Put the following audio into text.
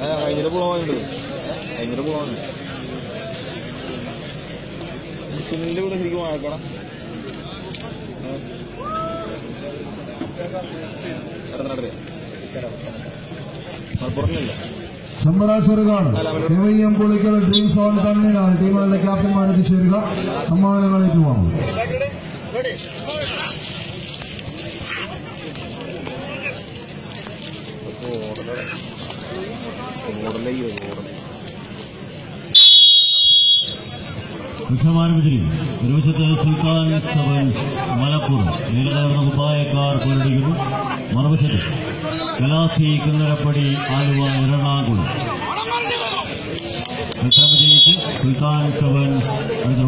കഴിഞ്ഞിട്ട് പോകാനുണ്ട് ഭയങ്കര പുളവാണ് സുനിലിന്റെ കൂടെ ശരിക്കും വാഴക്കണം മലപ്പുറമില്ല ചെമ്പട ചെറുകാട് എം പുളിക്കൽ ഡ്രീംസ് ഓൺ തന്നിനാൽ ടീമുകളുടെ ക്യാപ്റ്റന്മാർ എത്തിച്ചേരുക സമ്മാനങ്ങൾ ഏറ്റുവാങ്ങും ഓടലയ്യോ ഓടൽ ദൃശ്യമാരംഭിച്ചിരി ഇരുവശത്ത് സുൽത്താൻ സെവൻസ് മലപ്പുറം നീലകലർന്ന കുപ്പായക്കാർ കലാസി കുന്നരപ്പടി ആലുവ എറണാകുളം. സുൽത്താൻ സവൻസ് അടുത്ത